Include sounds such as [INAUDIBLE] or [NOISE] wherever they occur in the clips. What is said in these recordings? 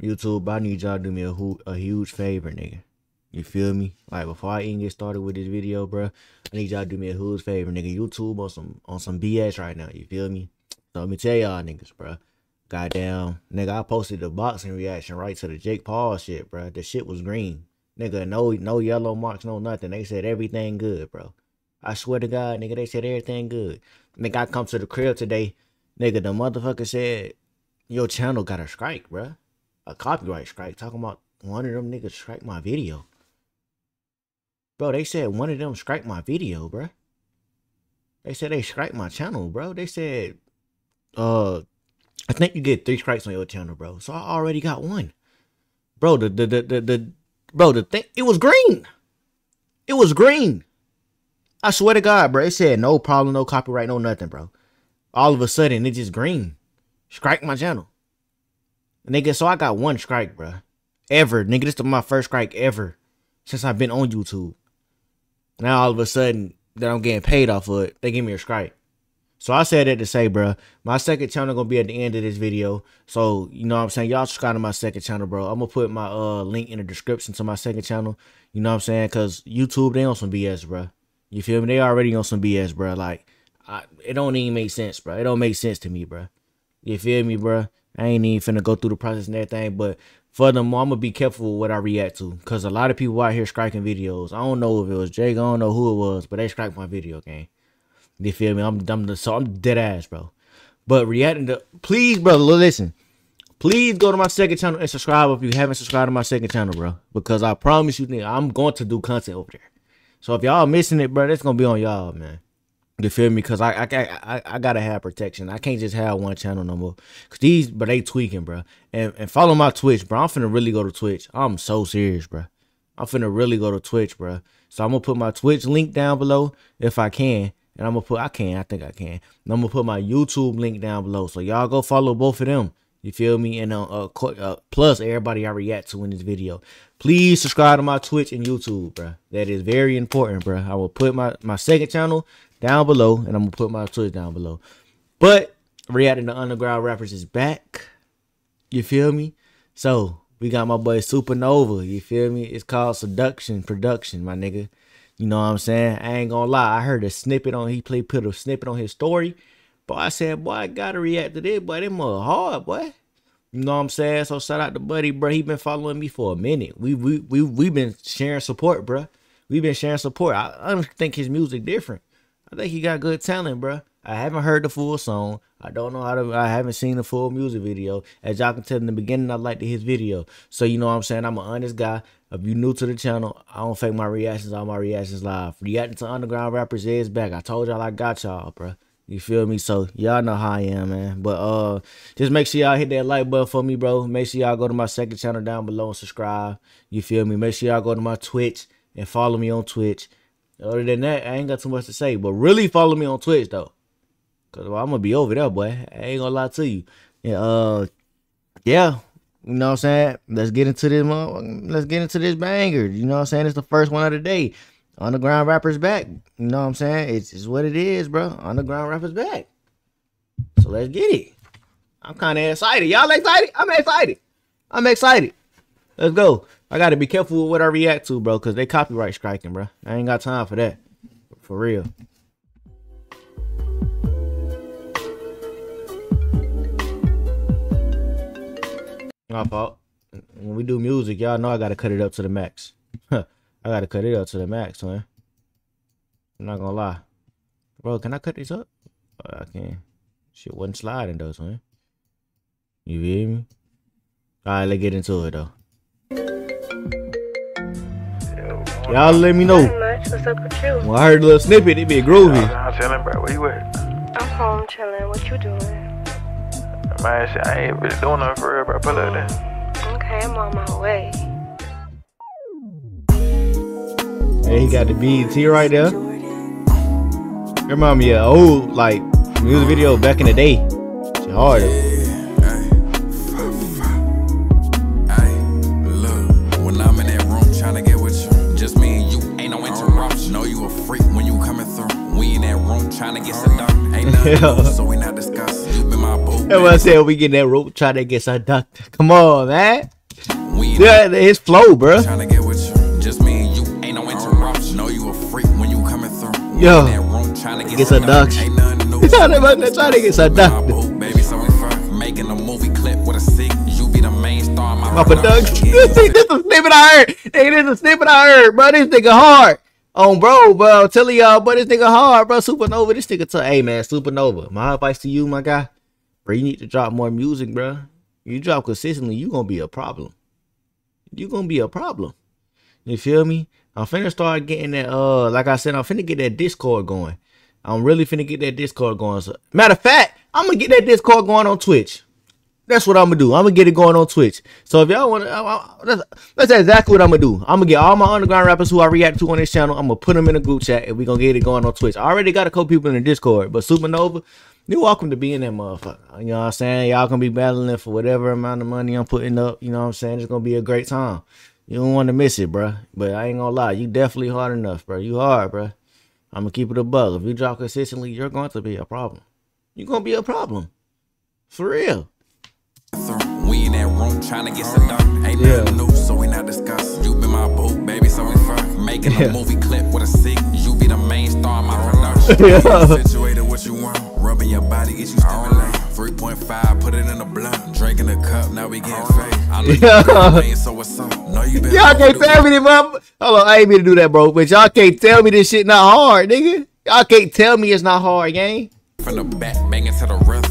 YouTube, I need y'all to do me a, hu- a huge favor, nigga. You feel me? Like before I even get started with this video, bro, I need y'all to do me a huge favor, nigga. YouTube on some on some BS right now. You feel me? So let me tell y'all niggas, bro. Goddamn, nigga, I posted the boxing reaction right to the Jake Paul shit, bro. The shit was green, nigga. No, no yellow marks, no nothing. They said everything good, bro. I swear to God, nigga, they said everything good. Nigga, I come to the crib today, nigga. The motherfucker said your channel got a strike, bro. A copyright strike. Talking about one of them niggas strike my video. Bro, they said one of them strike my video, bro. They said they strike my channel, bro. They said, uh, I think you get three strikes on your channel, bro. So I already got one. Bro, the the the the, the bro, the thing it was green. It was green. I swear to God, bro. It said no problem, no copyright, no nothing, bro. All of a sudden, it just green. Strike my channel. Nigga, so I got one strike, bro. Ever. Nigga, this is my first strike ever since I've been on YouTube. Now all of a sudden that I'm getting paid off of it, they give me a strike. So I said that to say, bro, my second channel gonna be at the end of this video. So you know what I'm saying, y'all subscribe to my second channel, bro. I'm gonna put my uh link in the description to my second channel. You know what I'm saying? Cause YouTube they on some BS, bro. You feel me? They already on some BS, bro. Like, I, it don't even make sense, bro. It don't make sense to me, bro. You feel me, bro? I ain't even finna go through the process and everything, but furthermore, I'm gonna be careful with what I react to, cause a lot of people out here striking videos. I don't know if it was Jake, I don't know who it was, but they strike my video game. You feel me? I'm, I'm so I'm dead ass, bro. But reacting to, please, brother, listen. Please go to my second channel and subscribe if you haven't subscribed to my second channel, bro. Because I promise you, I'm going to do content over there. So if y'all missing it, bro, that's gonna be on y'all, man. You feel me? Cause I I I I gotta have protection. I can't just have one channel no more. Cause these, but they tweaking, bro. And and follow my Twitch, bro. I'm finna really go to Twitch. I'm so serious, bro. I'm finna really go to Twitch, bro. So I'm gonna put my Twitch link down below if I can. And I'm gonna put I can, I think I can. And I'm gonna put my YouTube link down below. So y'all go follow both of them. You feel me? And uh, uh, uh, plus everybody I react to in this video. Please subscribe to my Twitch and YouTube, bro. That is very important, bro. I will put my my second channel down below, and I'm gonna put my Twitch down below. But reacting to underground rappers is back. You feel me? So we got my boy Supernova. You feel me? It's called Seduction Production, my nigga. You know what I'm saying? I ain't gonna lie. I heard a snippet on he played put a snippet on his story. But I said, boy, I gotta react to this, boy. Them are hard, boy. You know what I'm saying? So shout out to Buddy, bro. He been following me for a minute. We we we we been sharing support, bro. We been sharing support. I, I don't think his music different. I think he got good talent, bro. I haven't heard the full song. I don't know how to. I haven't seen the full music video. As y'all can tell in the beginning, I liked his video. So you know what I'm saying. I'm an honest guy. If you new to the channel, I don't fake my reactions. All my reactions live. Reacting to underground rappers is back. I told y'all I got y'all, bro. You feel me? So y'all know how I am, man. But uh, just make sure y'all hit that like button for me, bro. Make sure y'all go to my second channel down below and subscribe. You feel me? Make sure y'all go to my Twitch and follow me on Twitch. Other than that, I ain't got too much to say. But really follow me on Twitch though. Cause well, I'm gonna be over there, boy. I ain't gonna lie to you. Yeah, uh yeah. You know what I'm saying? Let's get into this let's get into this banger. You know what I'm saying? It's the first one of the day. Underground rappers back. You know what I'm saying? It's, it's what it is, bro. Underground rappers back. So let's get it. I'm kind of excited. Y'all excited? I'm excited. I'm excited. Let's go. I got to be careful with what I react to, bro, because they copyright striking, bro. I ain't got time for that. For real. My fault. When we do music, y'all know I got to cut it up to the max. [LAUGHS] I gotta cut it up to the max, man. I'm not gonna lie. Bro, can I cut this up? Uh, I can. Shit wasn't sliding though, man. You feel me? Alright, let's get into it though. Y'all let me know. Much. What's up with you? Well, I heard a little snippet, it be groovy. I'm chilling, bro. Where you at? I'm home chilling. What you doing? Man, shit, I ain't really doing nothing for real, bro. Pull up there. Okay, I'm on my way. Hey, he got the BET right there. Remind me of old like music video back in the day. Shit harder. Trying to get some done, ain't nothing Yeah. so we not discuss. You been my boo, That's what I said. We get that rope, try to get some doctor. Come on, man. We Yeah, his flow, bro. trying to get with you. Just me and you. Ain't no interruption. Know you a freak when you coming through. Yo. room trying to get, Get some seduction. Ain't nothing new. [LAUGHS] Trying to- trying to get seduction. My baby, so we fuck. Making a movie clip with a seek. You be the main star. My, My production. [LAUGHS] This is a snippet I heard. Nigga, this is a snippet I heard, bro. This nigga hard. On bro, bro. Telling y'all, bro, this nigga hard, bro. Supernova. This nigga tell, hey man, Supernova. My advice to you, my guy, bro, you need to drop more music, bro. You drop consistently, you gonna be a problem. You gonna be a problem. You feel me? I'm finna start getting that. Uh, like I said, I'm finna get that Discord going. I'm really finna get that Discord going. So, matter of fact, I'm gonna get that Discord going on Twitch. That's what I'm gonna do. I'm gonna get it going on Twitch. So if y'all want that's, that's exactly what I'm gonna do. I'm gonna get all my underground rappers who I react to on this channel. I'm gonna put them in a group chat and we gonna get it going on Twitch. I already got a couple people in the Discord, but Supernova, you're welcome to be in that motherfucker. You know what I'm saying? Y'all gonna be battling for whatever amount of money I'm putting up. You know what I'm saying? It's gonna be a great time. You don't want to miss it, bruh. But I ain't gonna lie, you definitely hard enough, bro. You hard, bruh. I'm gonna keep it a bug. If you drop consistently, you're going to be a problem. You're gonna be a problem. For real. We in that room trying to get seduced. Ain't Yeah. nothing new, so we not discussing. You been my boo, baby, so we fuck. Making Yeah. a movie clip with a seek. You be the main star, my oh. production. [LAUGHS] Yeah. Situated what you want. Rubbing your body, get you stimulated. 3.5, put it in a blunt. Drinking a cup, now we getting oh. fake. I know Yeah. you so what's up? Know you been Y'all can't tell me this, mother- Hold on, I ain't mean to do that, bro. But y'all can't tell me this shit not hard, nigga. Y'all can't tell me it's not hard, gang. From the back, banging to the rhythm.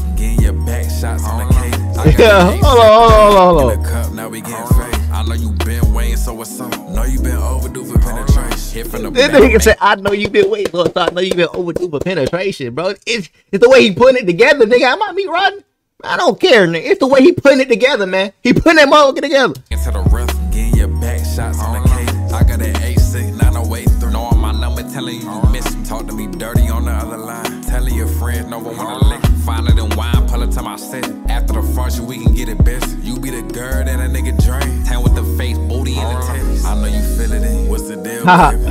Yeah, the ace hold on, hold on, hold on, cup, now we getting fake. I know you been waiting, so what's up? Know you been overdue for penetration. Hit from the This nigga said, I know you been waiting for I know you been overdue for penetration, bro. It's, it's the way he putting it together, nigga. I be riding? I don't care, nigga. It's the way he putting it together, man. He putting that motherfucker together. into the rhythm, getting your back shots on the uh-huh. case. I got that 86, 908 through. Knowing my number, telling you you miss. Talk to me dirty on the other line. Telling your friends, no one wanna lick. Finer than wine, pull it to my set. After the function, we can get it best. You be the girl that a nigga drain. Tan with the face, booty, and the uh-huh. titties. I know you feel it in. What's the deal, baby?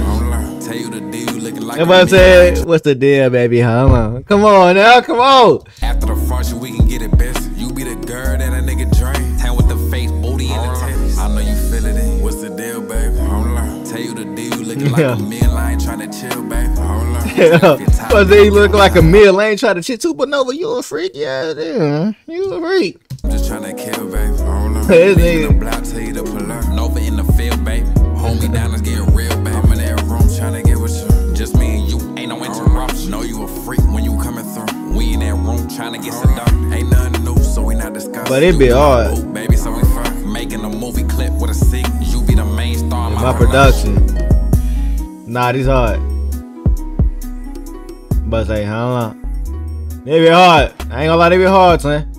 Tell you the deal, you looking like Everybody a said, what's the deal, baby? Come on. Come on now, come on. After the function, we can get it best. You be the girl that a nigga drain. Tan with the face, booty, and the uh-huh. titties. I know you feel it in. What's the deal, baby? Tell you the deal, looking like a million lion trying to chill, baby. On. but they look like a meal. I ain't trying to shit supernova. You a freak, yeah, damn. You a freak. I'm just trying to kill, baby. Hold on. This Leaving nigga. the block, tell you to pull up. Nova in the field, baby. Hold me down, it's getting real, baby. I'm in that room trying to get with you. Just me and you, ain't no interruption. Know you a freak when you coming through. We in that room trying to get seduced. Ain't nothing new, so we not discussing. But it be my hard. Baby, so we fuck. Making a movie clip with a seek. You be the main star, My production. Nah, this hard. But say, hold on. They be hard. I ain't gonna lie, they be hard, son.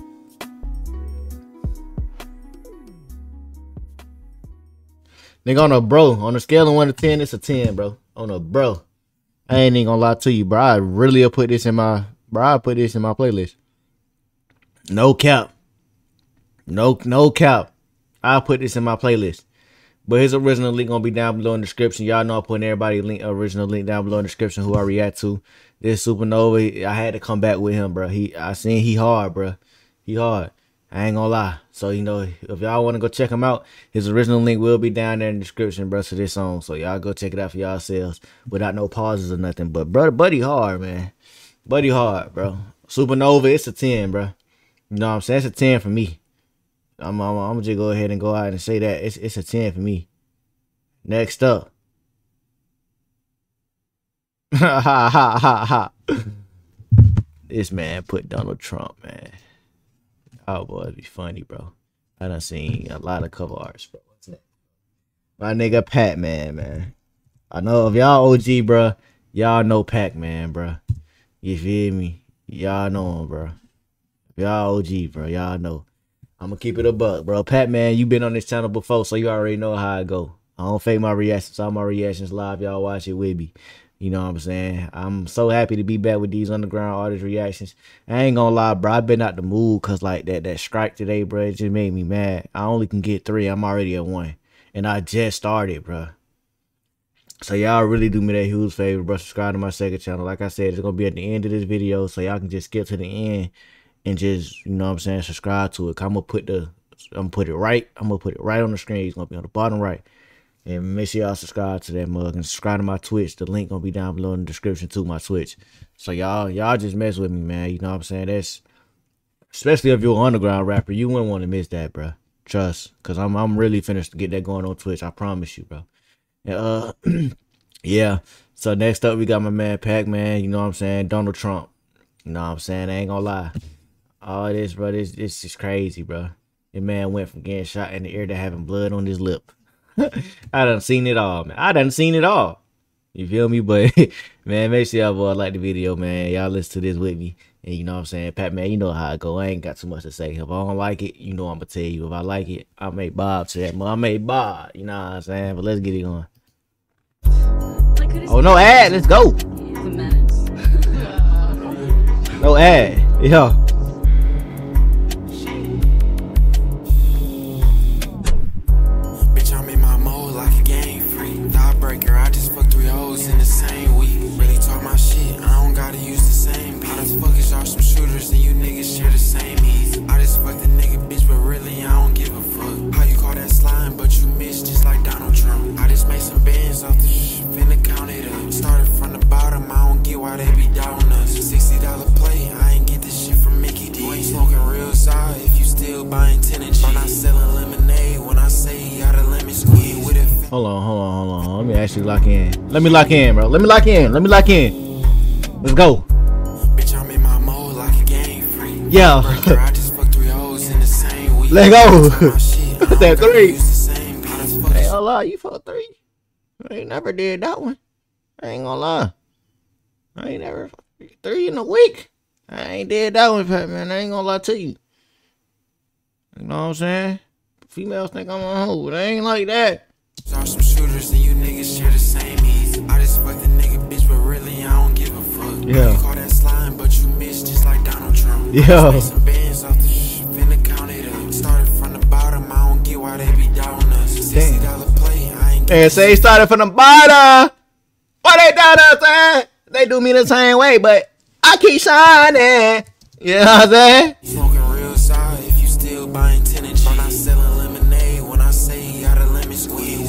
Nigga, on a bro, on a scale of 1 to 10, it's a 10, bro. On a bro. I ain't even gonna lie to you, bro. I really put this in my, bro, I put this in my playlist. No cap. No, no cap. I'll put this in my playlist. But his original link gonna be down below in the description. Y'all know I'm putting everybody link original link down below in the description who I react to. This supernova, I had to come back with him, bro. He I seen he hard, bro. He hard. I ain't gonna lie. So you know, if y'all wanna go check him out, his original link will be down there in the description, bro, to this song. So y'all go check it out for yourselves without no pauses or nothing. But brother, buddy hard, man. Buddy hard, bro. Supernova, it's a 10, bro. You know what I'm saying? It's a 10 for me. I'm, I'm, I'm gonna just go ahead and go out and say that it's it's a 10 for me. Next up. Ha ha ha ha. This man put Donald Trump, man. Oh boy, it'd be funny, bro. I done seen a lot of cover arts, bro. What's that? My nigga Pac Man, man. I know if y'all OG, bro, y'all know Pac Man, bro. You feel me? Y'all know him, bro. Y'all OG, bro, y'all know. I'm gonna keep it a buck, bro. Pac Man, you been on this channel before, so you already know how I go. I don't fake my reactions. All my reactions live. Y'all watch it with me. You know what I'm saying? I'm so happy to be back with these underground artist reactions. I ain't gonna lie, bro. I've been out the mood cause like that that strike today, bro. It just made me mad. I only can get three. I'm already at one, and I just started, bro. So y'all really do me that huge favor, bro. Subscribe to my second channel. Like I said, it's gonna be at the end of this video, so y'all can just skip to the end and just you know what I'm saying subscribe to it. I'm gonna put the I'm gonna put it right. I'm gonna put it right on the screen. It's gonna be on the bottom right. And make sure y'all subscribe to that mug and subscribe to my Twitch. The link gonna be down below in the description to my Twitch. So y'all y'all just mess with me, man. You know what I'm saying? That's especially if you're an underground rapper, you wouldn't want to miss that, bro. Trust, cause I'm I'm really finished to get that going on Twitch. I promise you, bro. And, uh, [CLEARS THROAT] yeah. So next up, we got my man Pac Man. You know what I'm saying? Donald Trump. You know what I'm saying? I ain't gonna lie. All this, bro, this this is crazy, bro. The man went from getting shot in the ear to having blood on his lip. [LAUGHS] I done seen it all, man. I done seen it all. You feel me? [LAUGHS] But man, make sure y'all boy like the video, man. Y'all listen to this with me. And you know what I'm saying? Pac Man, you know how I go. I ain't got too much to say. If I don't like it, you know I'm gonna tell you. If I like it, I make Bob to that. I make Bob. You know what I'm saying? But let's get it going. Oh no ad, let's go. No ad. Yeah. Buying 10 and I'm not selling lemonade when I say got a lemon squeeze with it. Hold on, hold on, hold on. Let me actually lock in. Let me lock in, bro. Let me lock in. Let me lock in. Let's go. Bitch, I'm in my mode like a game freak. Yeah. I just fucked three hoes in the same week. Let go. Talk my [LAUGHS] shit, I don't That three. use the same beat. How the fuck Hey, hold on. You fought three. I ain't never did that one. I ain't gonna lie. I ain't never three in a week. I ain't did that one, man. I ain't gonna lie to you. You know what I'm saying? Females think I'm a hoe. but I ain't like that. Y'all some shooters and you niggas share the same heat. I just fucked a nigga, bitch, but really I don't give a fuck. Yeah. You call that slime, but you missed just like Donald Trump. Yeah. I some bands off the sh- finna count it up. Started from the bottom, I don't get why they be down us. Sixty dollar play, I ain't And say started from the bottom. Why they down there, saying? They do me the same way, but I keep shining. You know what I'm saying?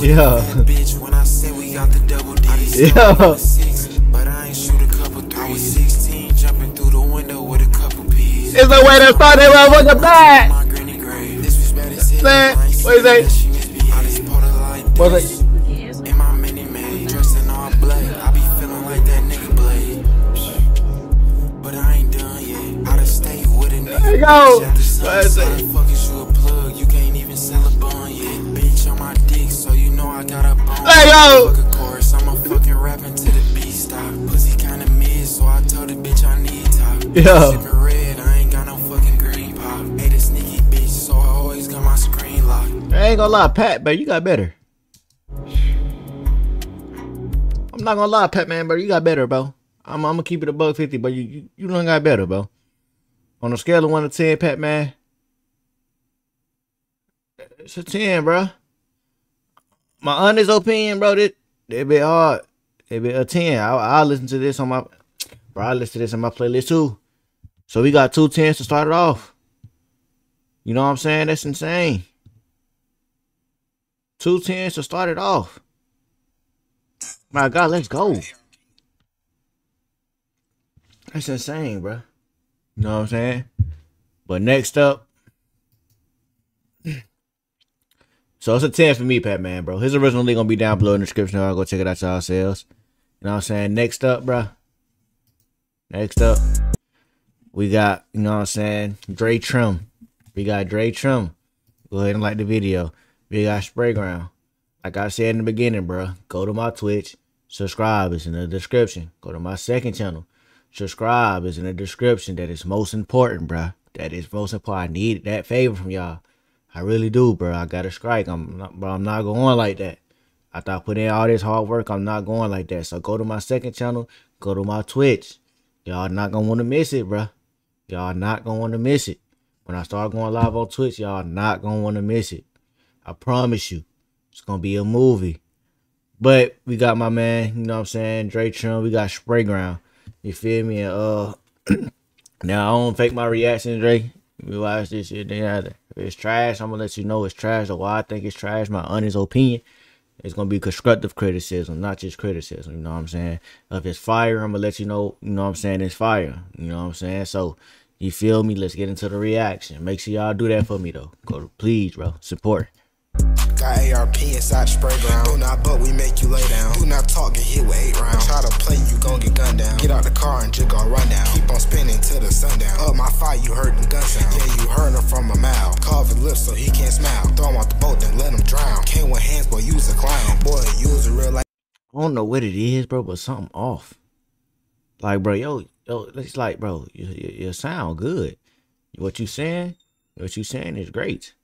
Yeah. bitch when I say we got the double D. Yeah. Six, but I ain't shoot a couple threes. Was 16 jumping through the window with a couple. It's the way to start motherfucker back. My granny grave. This was bad as hell. Man, what is seen that? She misbehaved. I just bought her like What's this. In my mini man, dressed in need top. Yeah. I ain't got no fucking green a sneaky bitch, so I always got my screen locked. I ain't gonna lie, Pat, but you got better. I'm not gonna lie, Pac Man, but You got better, bro. I'm, I'm gonna keep it a buck fifty, but you, you you done got better, bro. On a scale of one to ten, Pac Man, it's a ten, bro. My honest opinion, bro, that it be hard. It be a ten. I I listen to this on my, bro. I listen to this on my playlist too. So we got two tens to start it off. You know what I'm saying? That's insane. Two tens to start it off. My God, let's go. That's insane, bro. You know what I'm saying? But next up, so it's a 10 for me, Pac Man, bro. His original link gonna be down below in the description. I'll go check it out yourselves. You know what I'm saying? Next up, bro. Next up, we got, you know what I'm saying? Dre Trim. We got Dre Trim. Go ahead and like the video. We got Sprayground. Like I said in the beginning, bro, go to my Twitch. Subscribe. is in the description. Go to my second channel. Subscribe is in the description. That is most important, bro. That is most important. I need that favor from y'all. I really do, bro. I got a strike. I'm not, bro. I'm not going like that. After I put in all this hard work, I'm not going like that. So go to my second channel. Go to my Twitch. Y'all not gonna want to miss it, bro. Y'all not gonna want to miss it. When I start going live on Twitch, y'all not gonna want to miss it. I promise you. It's gonna be a movie. But we got my man, you know what I'm saying, Dre Trim, we got Sprayground. You feel me? And uh [CLEARS THROAT] Now I don't fake my reaction, Dre. We watch this shit, then either. If it's trash, I'm gonna let you know it's trash or why I think it's trash, my honest opinion. It's gonna be constructive criticism, not just criticism, you know what I'm saying? If it's fire, I'm gonna let you know, you know what I'm saying, it's fire. You know what I'm saying? So you feel me? Let's get into the reaction. Make sure y'all do that for me though. Go please, bro. Support. Got ARP inside spray ground. Do not but we make you lay down. Do not talk, get hit with eight rounds. Try to play, you gon' get gunned down. Get out the car and jig run down. Keep on spinning till the sundown. Up my fire, you heard the gun sound. Yeah, you heard him from a mouth. Carve his lips so he can't smile. Throw him out the boat, then let him drown. Came with hands, boy, use a clown. Boy, use a real life. I don't know what it is, bro, but something off. Like, bro, yo, yo, it's like, bro, you, you, you sound good. What you saying, what you saying is great,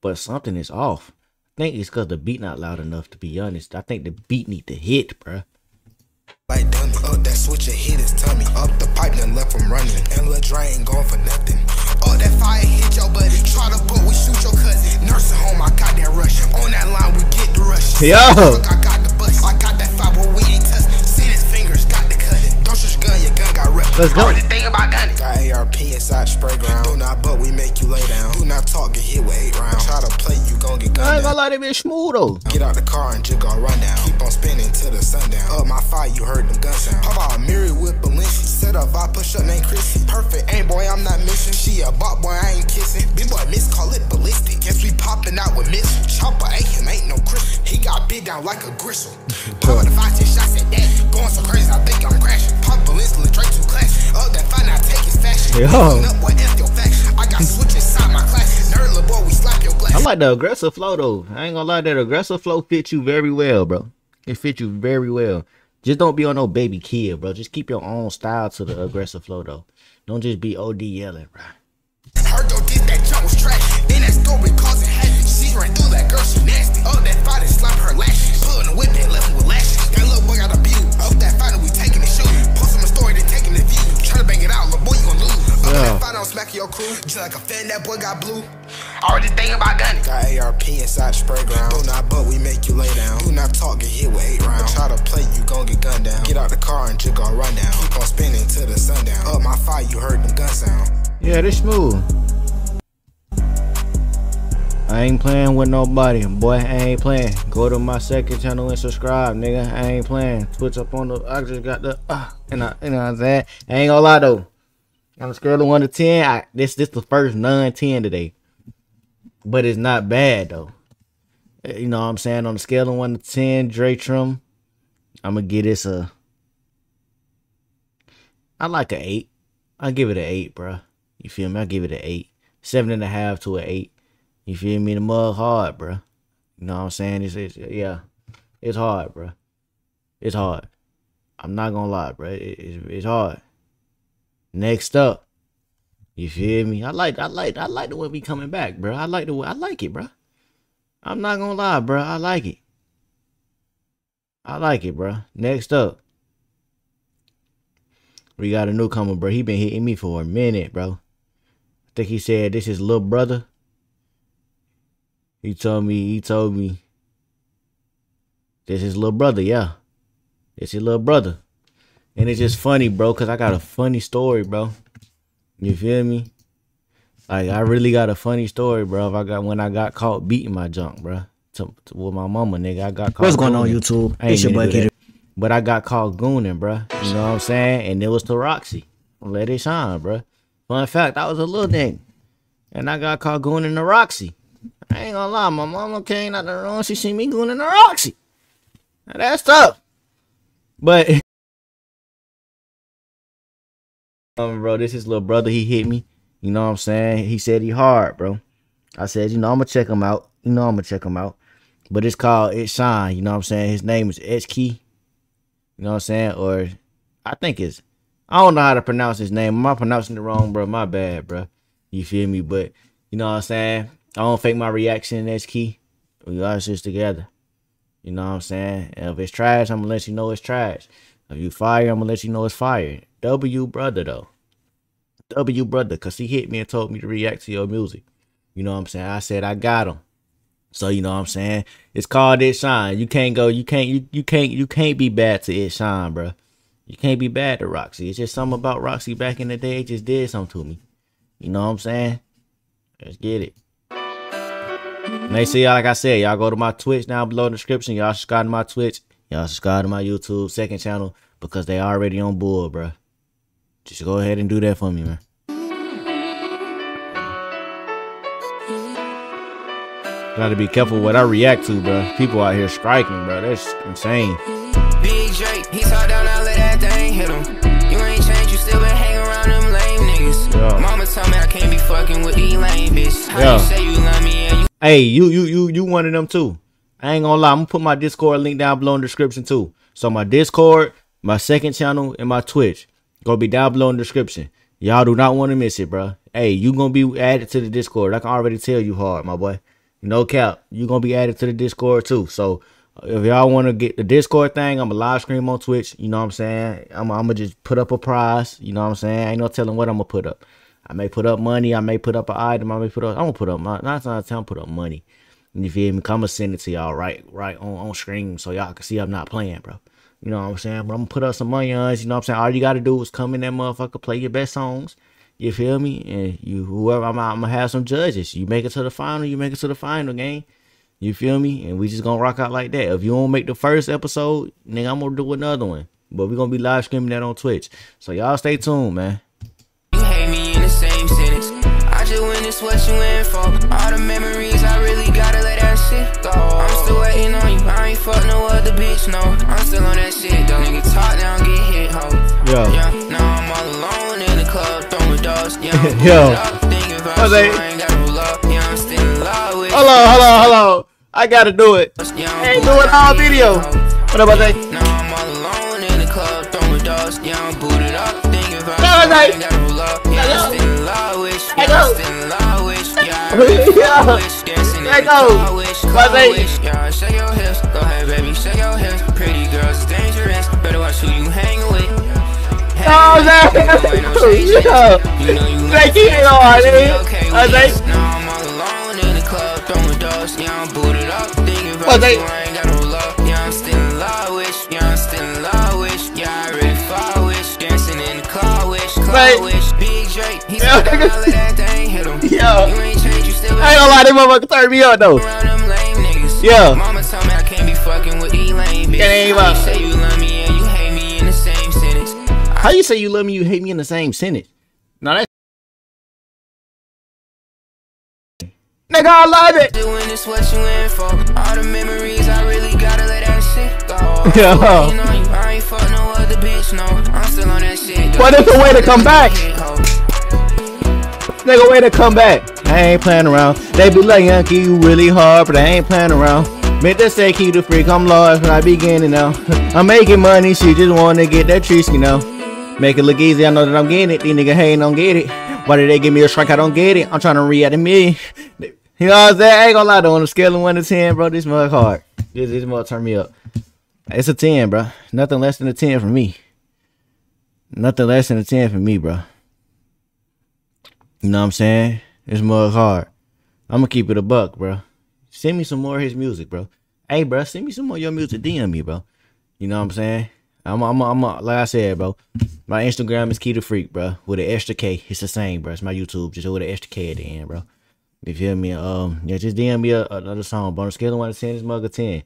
but something is off. I think it's cause the beat not loud enough. To be honest, I think the beat need to hit, bro. Like dummy. Up that switch and hit his tummy. Up the pipe, then left him running. And Lil Dre ain't going for nothing. Oh, that fire hit your buddy. Try to put, we shoot your cousin. Nursing home, I got that rush. On that line, we get the rush. Yo. Look, I got the bus. I got that we ain't touch. See his fingers, got the cut. Don't shoot your gun, your gun got. Let's go. Get I gunned ain't down. gonna lie, that bitch smooth though. Get out the car and jig all run down. Keep on spinning till the sundown. Up my fire, you heard them gun sound. Pop out a mirror with Balenci. Set up, I push up, name Chrissy. Perfect aim, boy, I'm not missing. She a bot, boy, I ain't kissing. Big boy, miss, call it ballistic. Guess we popping out with miss. Chopper ain't him, ain't no Chris. He got bit down like a gristle. [LAUGHS] Pop the five, ten shots at that. Going so crazy, I think I'm crashing. Pop Balenci, Drake too classy. Up that fine, I take his fashion. Yo. Up, boy, F your faction. Like the aggressive flow though. I ain't gonna lie, that aggressive flow fits you very well, bro. It fits you very well. Just don't be on no baby kid, bro. Just keep your own style to the aggressive flow though. Don't just be OD yelling, bro. Lose. Up Yeah. that fight, your crew. Just like a fan, that boy got blue. Already thinking about gunning. Got ARP inside the spray ground. Do not but we make you lay down. Do not talk, get hit with eight rounds. Try to play, you gon' get gunned down. Get out the car and jig all run down. Keep on spinning till the sundown. Up my fire, you heard them gun sound. Yeah, this smooth. I ain't playing with nobody, boy. I ain't playing. Go to my second channel and subscribe, nigga. I ain't playing. Twitch up on the. I just got the. Uh, and I, you know what I'm saying. I ain't gonna lie though. On a scale of one to ten, I this this the first non ten today. But it's not bad though. Uh, You know what I'm saying? On a scale of one to ten, Dre Trim, I'm gonna give this a. I like a eight. I give it an eight, bruh. You feel me? I give it an eight, seven and a half to an eight. You feel me? The mug hard, bruh. You know what I'm saying? It's, it's yeah, it's hard, bruh. It's hard. I'm not gonna lie, bruh. It, it's, it's hard. Next up, you feel me? I like, I like, I like the way we coming back, bro. I like the way, I like it, bro. I'm not gonna lie, bro. I like it. I like it, bro. Next up. We got a newcomer, bro. He been hitting me for a minute, bro. I think he said this is little brother. He told me, he told me this is little brother, yeah. This is little brother. And it's just funny, bro, cause I got a funny story, bro. You feel me? Like I really got a funny story, bro. If I got when I got caught beating my junk, bro. To, to- with my mama, nigga. I got caught. What's going on. YouTube? I It's your mean to boy do Kid. that. But I got caught gooning, bro. You know what I'm saying? And it was to Roxy. Let it shine, bruh. Fun fact, I was a little thing. And I got caught gooning the Roxy. I ain't gonna lie, my mama came out the room, she seen me gooning the Roxy. Now that's tough. But [LAUGHS] um, bro, this is little brother. He hit me. You know what I'm saying? He said he hard, bro. I said, you know, I'm gonna check him out. You know, I'm gonna check him out. But it's called It Shine. You know what I'm saying? His name is H Key. You know what I'm saying? Or I think it's I don't know how to pronounce his name. Am I pronouncing it wrong, bro? My bad, bro. You feel me? But you know what I'm saying? I don't fake my reaction. That's key. We got this together. You know what I'm saying? And if it's trash, I'm gonna let you know it's trash. If you fire, I'm gonna let you know it's fire. W brother though. W brother, cause he hit me and told me to react to your music. You know what I'm saying? I said I got him. So you know what I'm saying? It's called It Shine. You can't go, you can't, you, you can't, you can't be bad to It Shine, bro. You can't be bad to Roxy. It's just something about Roxy back in the day. It just did something to me. You know what I'm saying? Let's get it. And they see, like I said, y'all go to my Twitch down below in the description. Y'all subscribe to my Twitch. Y'all subscribe to my YouTube second channel because they already on board, bruh. Just go ahead and do that for me, man. Gotta be careful what I react to, bro. People out here striking, bro. That's insane. Big Drake, he saw down, I let that thing hit him. You ain't changed, you still been hanging around them lame niggas. Yeah. Mama told me I can't be fucking with these lame bitch. How Yeah. you say you love me and you Hey, you you you you one of them too. I ain't gonna lie, I'm gonna put my Discord link down below in the description too. So my Discord, my second channel, and my Twitch gonna be down below in the description. Y'all do not want to miss it, bro. Hey, you gonna be added to the Discord. I can already tell you hard, my boy. No cap. You gonna be added to the Discord too. So if y'all want to get the Discord thing, I'm a live stream on Twitch. You know what I'm saying? I'm, I'm gonna just put up a prize. You know what I'm saying? Ain't no telling what I'm gonna put up. I may put up money. I may put up an item. I may put up. I'm gonna put up my. Not time to put up money. You feel me? Come and send it to y'all right, right on on screen so y'all can see I'm not playing, bro. You know what I'm saying? But I'm gonna put up some money on us. You know what I'm saying? All you gotta do is come in that motherfucker, play your best songs. You feel me? And you whoever I'm, I'm gonna have some judges. You make it to the final, you make it to the final game. You feel me? And we just gonna rock out like that. If you don't make the first episode, nigga, I'm gonna do another one. But we gonna be live streaming that on Twitch. So y'all stay tuned, man. I just what you in for. All the memories, I really gotta let that shit go. I'm still waiting on you. I ain't fuck no other bitch, no. I'm still on that shit, though. Nigga talk down, get hit, ho. Yeah. Yeah, now I'm all alone in the club, throwing dogs. Yeah, I'm [LAUGHS] Yo. up, thinking about you. I ain't gotta roll up. Yeah, I'm still in love with Hold on, hold on, hold on. I gotta do it. Yeah, I'm Ain't doing all video. What about that? Now I'm all alone in the club, throwing dogs. Yeah, I'm booted up, thinking about you. I ain't gotta roll up. Yeah, I'm still in love with you. Let [LAUGHS] Yeah, I'm go. still in love with you. Yeah, I Yeah. really fuck with you. Dancing in Let the go. car with you, car Jose. with you. Yeah, shake your hips. Go ahead, baby, shake your hips. Pretty girls dangerous. Better watch who you hang with. Oh, Hang with. Jose. You know, ain't no shade, Yeah. You know you Like, like he it. ain't hard, You okay with Jose. it. Now I'm all alone in the club, throwing dogs. Yeah, I'm booted up, thinking about you. I ain't gotta roll up. Yeah, I'm still in love with. Yeah, I'm still in love with. Yeah, I really fall with. Dancing in the car with car with you. Big Drake, he Yeah. said that all of that thing hit him. Yeah. You ain't changed, you still I ain't gonna lie, that motherfucker turned me up though. around them lame niggas. Yeah. Mama told me I can't be fucking with these lame bitches. That ain't How you say you love me and you hate me in the same sentence. How you say you love me, you hate me in the same sentence? Now that Nigga, I love it. Doing this what you in for. All the memories, I really gotta let that shit go. [LAUGHS] Yeah. still waiting on you. I ain't fuck no other bitch, no. I'm still on that shit. But it's a way to come back. Nigga, way to come back. I ain't playing around. They be like, Yankee, you really hard, but I ain't playing around. Meant to say, keep the freak, I'm lost, but I beginning now. [LAUGHS] I'm making money, she just wanna get that trees, you know. Make it look easy, I know that I'm getting it. These niggas hating, don't get it. Why did they give me a strike? I don't get it. I'm trying to react to me. [LAUGHS] You know what I'm saying? I ain't gonna lie though, on a scale of 1 to 10, bro, this mug hard. This, this mug turn me up. It's a 10, bro. Nothing less than a 10 for me. Nothing less than a 10 for me, bro. You know what I'm saying? This mug hard. I'm gonna keep it a buck, bro. Send me some more of his music, bro. Hey, bro, send me some more of your music. DM me, bro. You know what I'm saying? I'm, I'm, I'm, like I said, bro. My Instagram is Key the Freak, bro, with an extra K. It's the same, bro. It's my YouTube, just with an extra K at the end, bro. You feel me? Um, yeah, just DM me a, another song, bro. On a scale of one to ten, this mug a ten.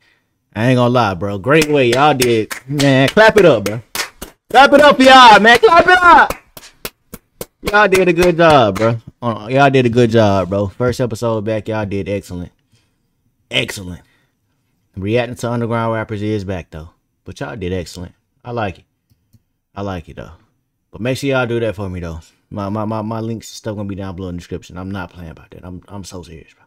I ain't gonna lie, bro. Great way y'all did, man. Clap it up, bro. Clap it up y'all, man. Clap it up. Y'all did a good job, bro. Uh, Y'all did a good job, bro. First episode back, y'all did excellent. Excellent. Reacting to underground rappers is back though. But y'all did excellent. I like it. I like it though. But make sure y'all do that for me though. My my my, my links and stuff gonna be down below in the description. I'm not playing about that. I'm I'm so serious, bro.